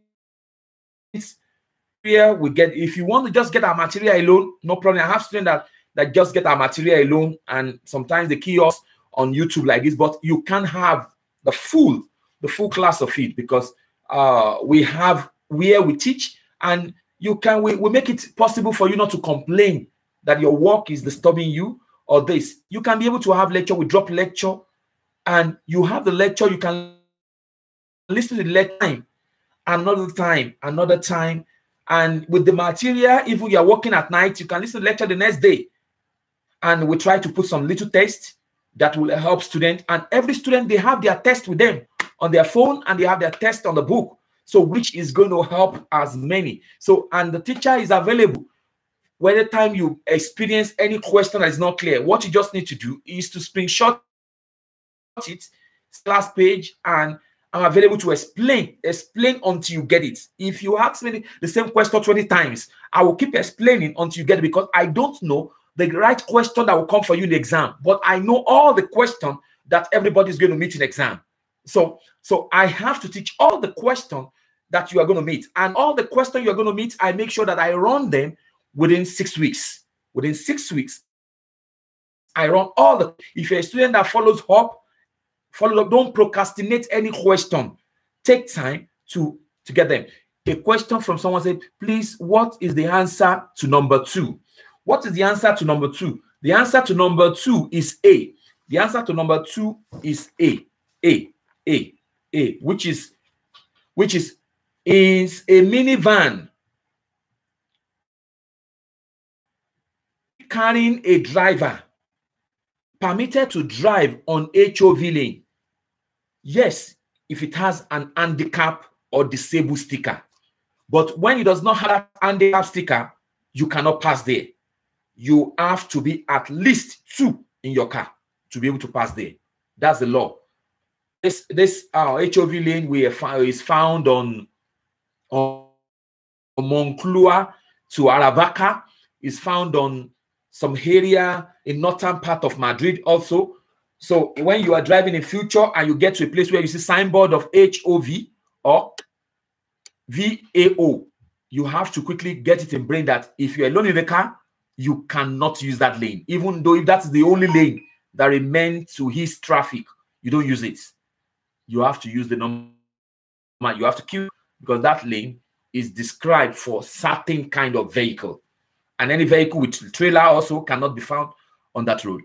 here we get if you want to just get our material alone no problem. I have students that that just get our material alone and sometimes the us on youtube like this but you can have the full the full class of it because uh we have where we teach and you can we, we make it possible for you not to complain that your work is disturbing you or this. You can be able to have lecture we drop lecture and you have the lecture you can listen to the lecture time another time another time and with the material if you are working at night you can listen to lecture the next day and we try to put some little test that will help student and every student they have their test with them on their phone and they have their test on the book. So which is going to help as many. So and the teacher is available. Whether time you experience any question that is not clear what you just need to do is to screenshot it last page and I'm available to explain, explain until you get it. If you ask me the same question 20 times, I will keep explaining until you get it because I don't know the right question that will come for you in the exam, but I know all the question that everybody is going to meet in exam. So, so I have to teach all the question that you are going to meet, and all the question you are going to meet, I make sure that I run them within six weeks. Within six weeks, I run all the. If you're a student that follows up, follow up. Don't procrastinate any question. Take time to to get them. A question from someone said, "Please, what is the answer to number two? What is the answer to number two? The answer to number two is A. The answer to number two is A. A. A. A. Which is which is is a minivan carrying a driver permitted to drive on HOV lane? Yes, if it has an handicap or disabled sticker. But when it does not have a handicap sticker, you cannot pass there. You have to be at least two in your car to be able to pass there. That's the law. This this uh, HOV lane we is found on on Moncloa to Aravaca. Is found on some area in northern part of Madrid also. So when you are driving in future and you get to a place where you see signboard of HOV or VAO, you have to quickly get it in brain that if you're alone in the car, you cannot use that lane. Even though if that's the only lane that remains to his traffic, you don't use it. You have to use the number. You have to queue because that lane is described for certain kind of vehicle. And any vehicle with trailer also cannot be found on that road.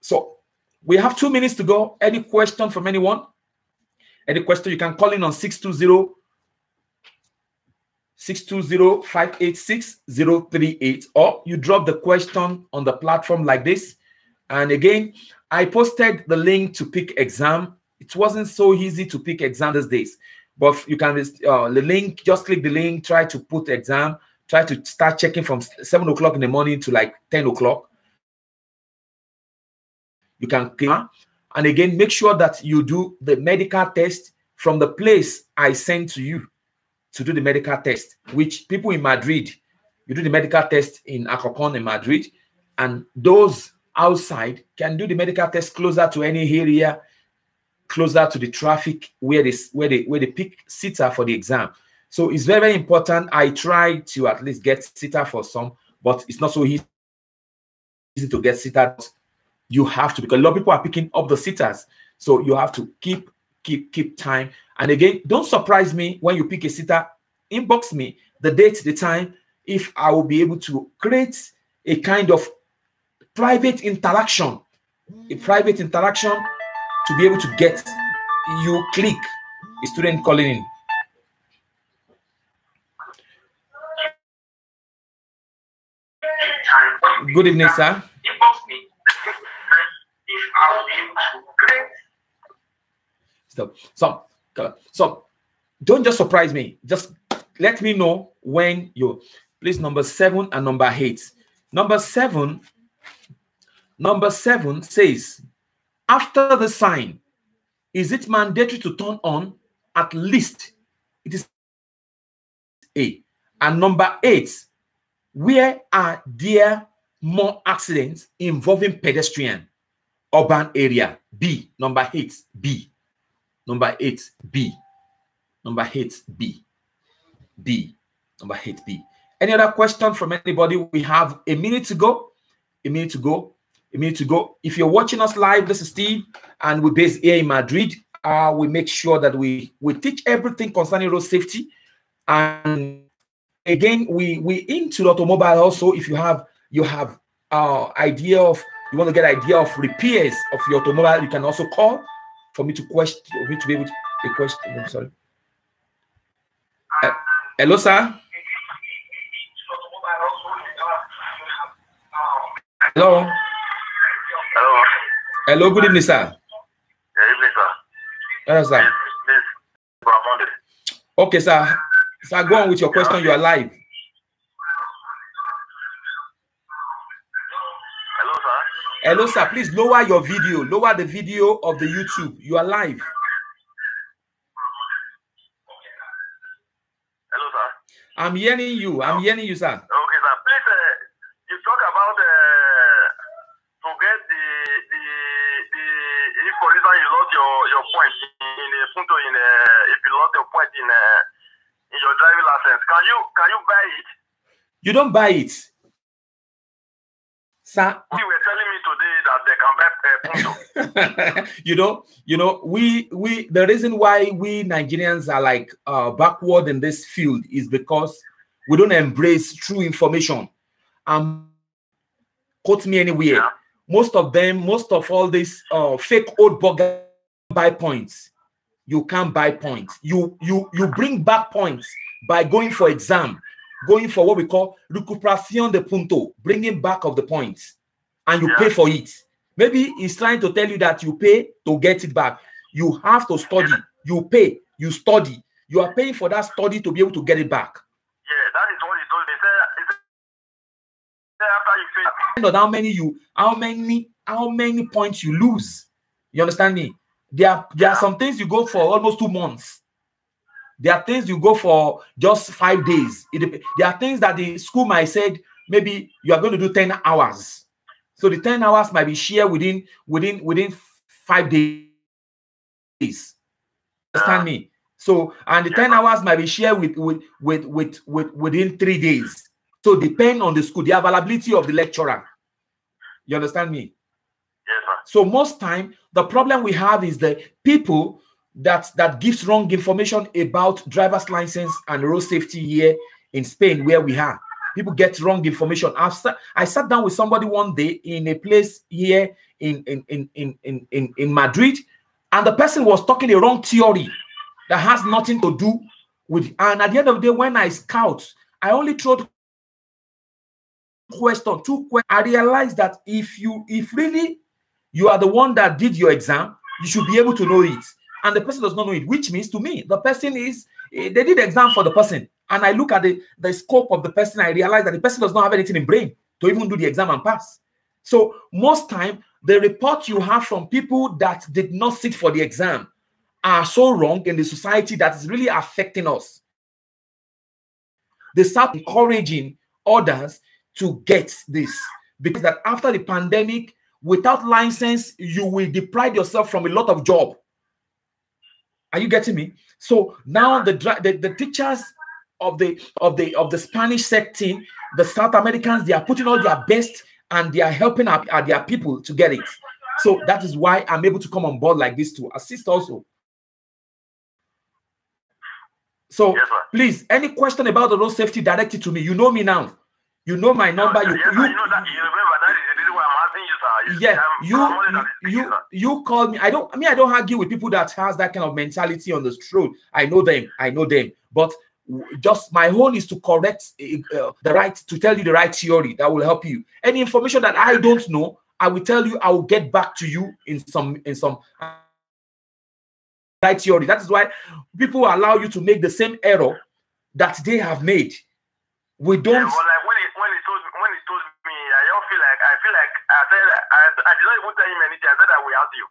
So we have two minutes to go. Any question from anyone? Any question, you can call in on 620 620-586-038 or you drop the question on the platform like this. And again, I posted the link to pick exam. It wasn't so easy to pick exam these days, but you can uh, the link, just click the link, try to put exam, try to start checking from seven o'clock in the morning to like 10 o'clock. You can click and again, make sure that you do the medical test from the place I sent to you to do the medical test, which people in Madrid, you do the medical test in Alcorcón in Madrid, and those outside can do the medical test closer to any area, closer to the traffic where they where they where they pick sitter for the exam. So it's very, very important. I try to at least get sitter for some, but it's not so easy to get sitter. You have to because a lot of people are picking up the sitters. So you have to keep keep keep time and again, don't surprise me when you pick a sitter. Inbox me the date, the time, if I will be able to create a kind of private interaction, a private interaction to be able to get you click a student calling in. Good evening, sir. So, so so don't just surprise me. Just let me know when you please number seven and number eight. Number seven, number seven says, after the sign, is it mandatory to turn on? At least it is A. And number eight, where are there more accidents involving pedestrian urban area? B. Number eight, B. Number eight, B. Number eight, B. B. Number eight, B. Any other question from anybody? We have a minute to go. A minute to go. A minute to go. If you're watching us live, this is Steve, and we're based here in Madrid. Uh, we make sure that we we teach everything concerning road safety. And again, we we into automobile also. If you have you have uh idea of you want to get idea of repairs of your automobile, you can also call for me to question, for me to be able to a question. I'm sorry. Uh, hello, sir. Hello. Hello. Hello. Good evening, sir. Good evening, sir. Hello, sir. This, this Okay, sir. Sir, go on with your question. You are live. Hello, sir. Please lower your video. Lower the video of the YouTube. You are live. Hello, sir. I'm hearing you. I'm oh. hearing you, sir. Okay, sir. Please, uh, you talk about uh, to get the the the if for reason you lost your your point in a punto in a, if you lost your point in a, in your driving license, can you can you buy it? You don't buy it. Sir, You were telling me today that they can buy uh, you know, you know, we we the reason why we Nigerians are like uh backward in this field is because we don't embrace true information. Um quote me anywhere. Yeah. Most of them, most of all these uh fake old burger buy points. You can't buy points. You you you bring back points by going for exam, going for what we call recuperación de punto, bringing back of the points, and you Yeah. pay for it. Maybe he's trying to tell you that you pay to get it back. You have to study. You pay. You study. You are paying for that study to be able to get it back. Yeah, that is what he told me. After you on how many you, how many, how many points you lose. You understand me? There there are some things you go for almost two months. There are things you go for just five days. It there are things that the school might said maybe you are going to do 10 hours. So the 10 hours might be shared within within within five days. Understand me? So and the 10 hours might be shared with with with with, with within three days. So depend on the school, the availability of the lecturer. You understand me? yes, sir. So most time the problem we have is the people that that gives wrong information about driver's license and road safety here in Spain where we are. People get wrong information. I've sat, I sat down with somebody one day in a place here in in in in in, in, in Madrid, and the person was talking a wrong theory that has nothing to do with. And at the end of the day, when I scout, I only throw question two questions. I realized that if you if really you are the one that did your exam, you should be able to know it. And the person does not know it, which means to me, the person is eh, they did the exam for the person. And I look at the, the scope of the person, I realize that the person does not have anything in brain to even do the exam and pass. So most time, the report you have from people that did not sit for the exam are so wrong in the society that is really affecting us. They start encouraging others to get this because that after the pandemic, without license, you will deprive yourself from a lot of job. Are you getting me? So now the the, the teachers of the of the of the Spanish secting, the South Americans, they are putting all their best and they are helping our, our- their people to get it. So that is why I'm able to come on board like this to assist also. So Yes, please, any question about the road safety, direct it to me. You know me now. You know my number. Yes, you, You know that. You remember that is the reason why I'm asking you, yeah, you I'm only that is you you call me. I don't. I mean, I don't argue with people that has that kind of mentality on the road. I know them. I know them. But just my own is to correct uh, the right to tell you the right theory that will help you. Any information that I don't know, I will tell you. I will get back to you in some in some right theory. That is why people allow you to make the same error that they have made. We don't. but like when he when he told me when he told me, I don't feel like I feel like I said I, did not even tell him anything. I said I will ask you.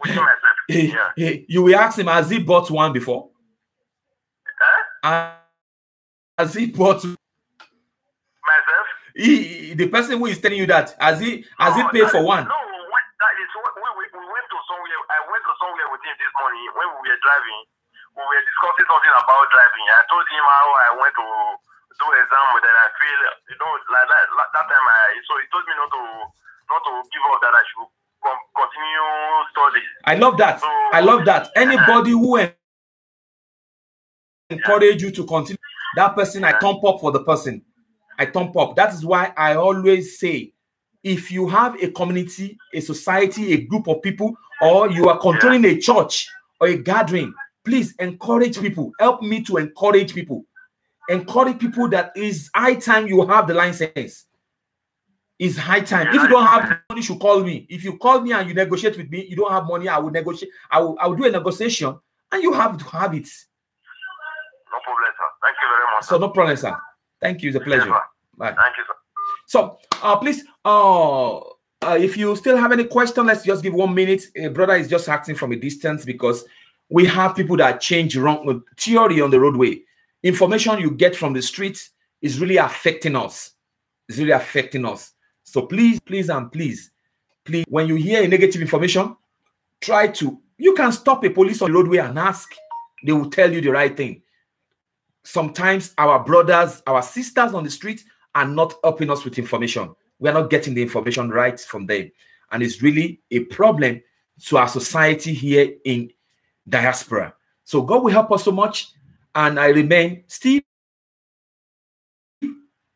Within myself. Eh, Yeah. eh, you will ask him, has he bought one before? Eh? Uh, has he bought Myself. he, he- the person who is telling you that has he has he paid for is- one? No, when, that is we, we, we went to somewhere. I went to somewhere with him this morning when we were driving. We were discussing something about driving. I told him how I went to do exam that I feel you know like that like that time I so he told me not to not to give up that I should continue study. I love that. I love that. Anybody who en- encourage you to continue, that person, I thump up for the person. I thump up. That is why I always say, if you have a community, a society, a group of people, or you are controlling a church or a gathering, please encourage people. Help me to encourage people. Encourage people that is high time you have the license. It's high time. If you don't have money, you should call me. If you call me and you negotiate with me, you don't have money, I will negotiate. I will, I will do a negotiation and you have to have it. No problem, sir. Thank you very much. So no problem, sir. Thank you. It's a pleasure. sir. Bye. Thank you, sir. So, uh, please, uh, uh, if you still have any question, let's just give one minute. A brother is just acting from a distance because we have people that change wrong uh, theory on the roadway. Information you get from the street is really affecting us. It's really affecting us. So please, please, and please, please, when you hear a negative information, try to. You can stop a police on the roadway and ask. they will tell you the right thing. Sometimes our brothers, our sisters on the street are not helping us with information. We are not getting the information right from them. And it's really a problem to our society here in diaspora. So God will help us so much. And I remain Steve.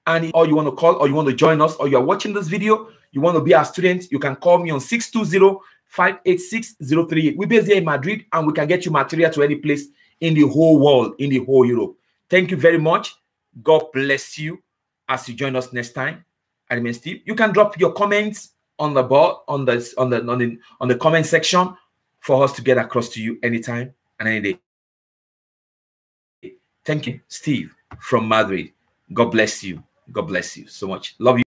And or you want to call or you want to join us or you are watching this video, you want to be our student, you can call me on 620 586 038. We're based here in Madrid and we can get you material to any place in the whole world, in the whole Europe. Thank you very much. God bless you as you join us next time. Remain Steve. You can drop your comments on the board, on the on the on the on the comment section for us to get across to you anytime and any day. Thank you, Steve from Madrid. God bless you. God bless you so much. Love you.